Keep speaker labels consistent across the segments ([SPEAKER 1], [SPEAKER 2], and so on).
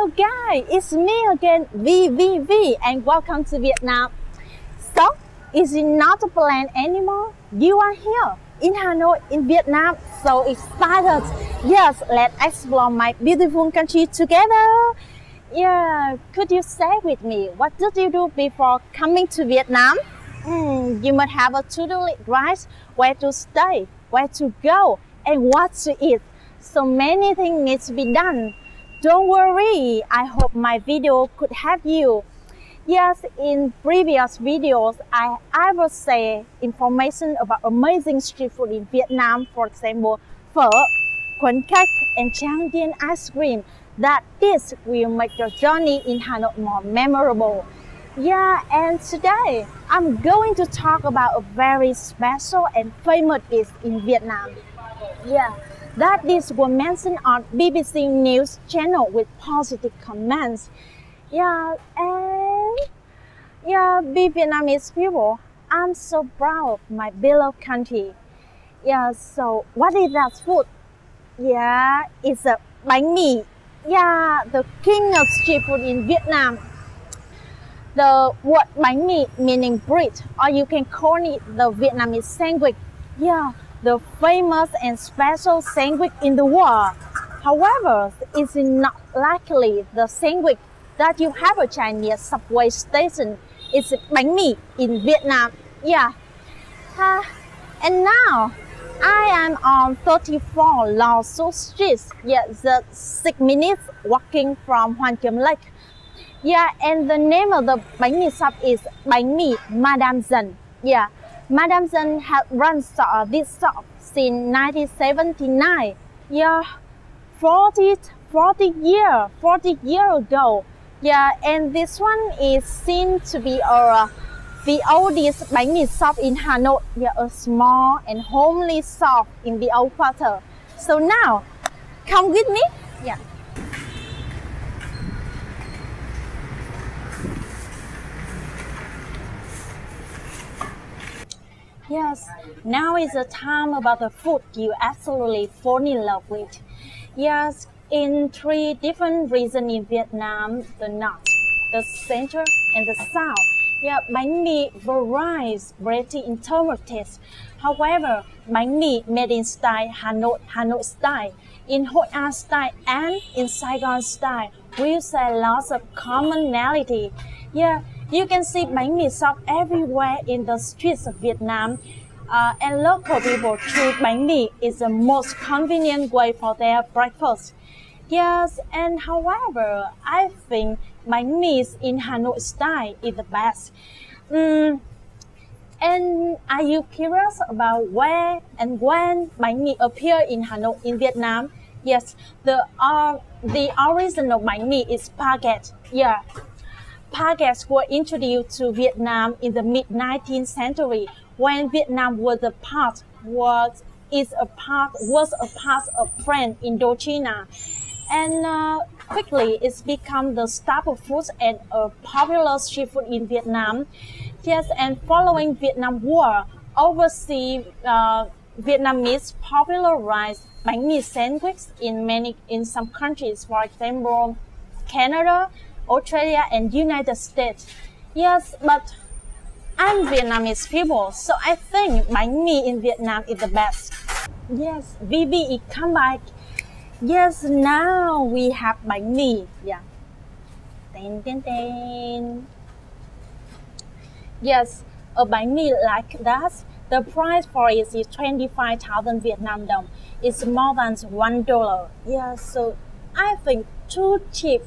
[SPEAKER 1] Hello guys, it's me again, Vivi, and welcome to Vietnam. So, is it not a plan anymore? You are here in Hanoi, in Vietnam, so excited. Yes, let's explore my beautiful country together. Yeah, could you say with me, what did you do before coming to Vietnam? Mm, you must have a to-do list, right? Where to stay, where to go, and what to eat. So many things need to be done. Don't worry, I hope my video could help you. Yes, in previous videos, I, I will say information about amazing street food in Vietnam, for example, phở, cuốn cake, and Tràng Tiền ice cream. That this will make your journey in Hanoi more memorable. Yeah, and today I'm going to talk about a very special and famous dish in Vietnam. Yeah, that this was mentioned on BBC News channel with positive comments. Yeah, and yeah, be Vietnamese people, I'm so proud of my beloved country. Yeah, so what is that food? Yeah, it's a bánh mì. Yeah, the king of street food in Vietnam. The word bánh mì meaning bread, or you can call it the Vietnamese sandwich. Yeah, the famous and special sandwich in the world. However, it's not likely the sandwich that you have a Chinese subway station. It's bánh mì in Vietnam. Yeah. Uh, and now, I am on 34 Lò Sũ Street. Yeah, the six minutes walking from Hoàn Kiếm Lake. Yeah, and the name of the bánh mì shop is bánh mì Madame Dân. Yeah, Madame Dân had run this shop since 1979. Yeah, 40, 40 year, 40 year ago. Yeah, and this one is seen to be a the oldest bánh mì shop in Hanoi. Yeah, a small and homely shop in the old quarter. So now, come with me. Yeah. Yes, now is the time about the food you absolutely fall in love with. Yes, in three different regions in Vietnam, the north, the center, and the south. Yeah, bánh mì varies greatly in terms of taste. However, bánh mì made in style Hanoi, Hanoi style, in Hội An style, and in Saigon style will say lots of commonality. Yeah, you can see bánh mì shop everywhere in the streets of Vietnam. Uh, and local people treat bánh mì is the most convenient way for their breakfast. Yes, and however, I think bánh mì in Hanoi style is the best. Mm, and are you curious about where and when bánh mì appear in Hanoi in Vietnam? Yes, the uh, the original bánh mì is baguette. Yeah, baguettes were introduced to Vietnam in the mid 19th century when Vietnam was a part was is a part was a part of French Indochina, and uh, quickly it's become the staple food and a popular street food in Vietnam. Yes, and following Vietnam War, overseas uh, Vietnamese popularized bánh mì sandwich in many in some countries, for example, Canada, Australia, and United States. Yes, but I'm Vietnamese people, so I think bánh mì in Vietnam is the best. Yes, VB, come back. Yes, now we have bánh mì. Yeah. Ten, ten, ten. Yes, a bánh mì like that, the price for it is 25,000 Vietnam dong. It's more than one dollar. Yeah, so I think too cheap.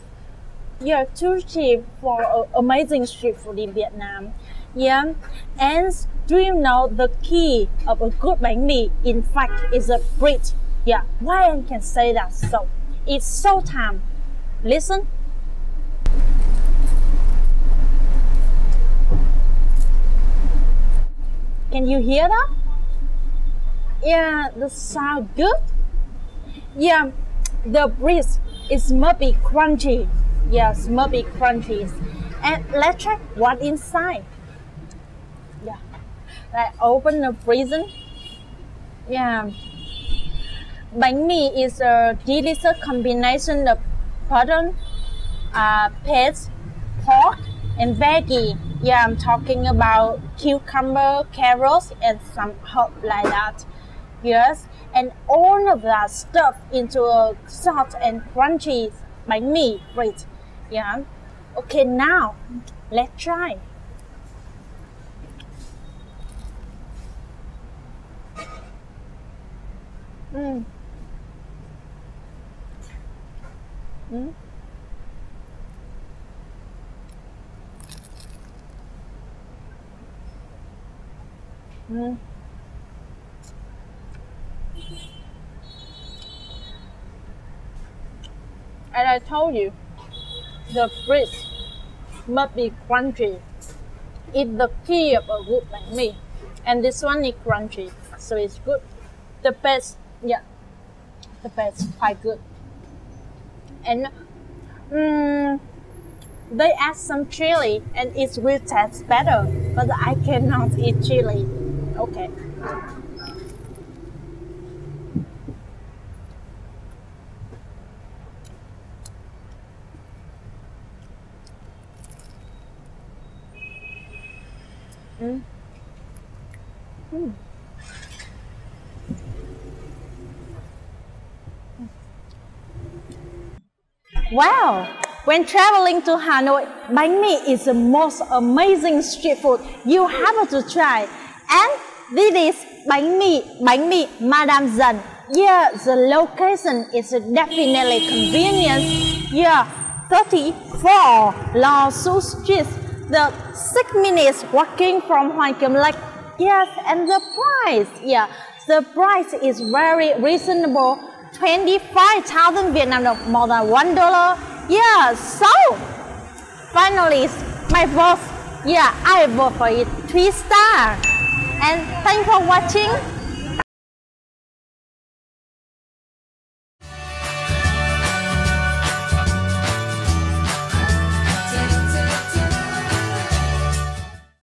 [SPEAKER 1] Yeah, too cheap for uh, amazing street food in Vietnam. Yeah, and do you know the key of a good bánh mì? In fact, is a bread. Yeah, why I can say that? So, it's so time. Listen. Can you hear that? Yeah, the sound good. Yeah, the bread is must be crunchy. Must be crunchy. And let's check what inside. Yeah, let's open the freezer. Yeah, bánh mì is a delicious combination of butter, uh, pets, pork, and veggie. Yeah, I'm talking about cucumber, carrots, and some herb like that. Yes, and all of that stuff into a soft and crunchy bánh mì. Great. Yeah. Okay, now let's try. Mm. Mm. Mm. And I told you, the bread must be crunchy. It's the key of a good like me. And this one is crunchy, so it's good. The best, yeah, the best, quite good. And mm, they add some chili and it will taste better, but I cannot eat chili. Okay. Wow! When traveling to Hanoi, bánh mì is the most amazing street food you have to try. And this is bánh mì, bánh mì Madame Dân. Yeah, the location is definitely convenient. Yeah, 34 Lò Sũ Street. The six minutes walking from Hoàn Kiếm Lake. Yes, and the price, yeah, the price is very reasonable. 25,000 Vietnam more than one dollar. Yeah, so finally, my vote, yeah, I vote for it, three star. And thanks for watching.